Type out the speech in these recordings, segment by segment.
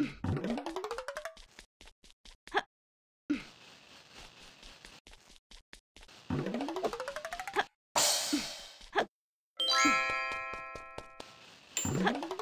Mm-hmm. Ha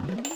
Mm-hmm.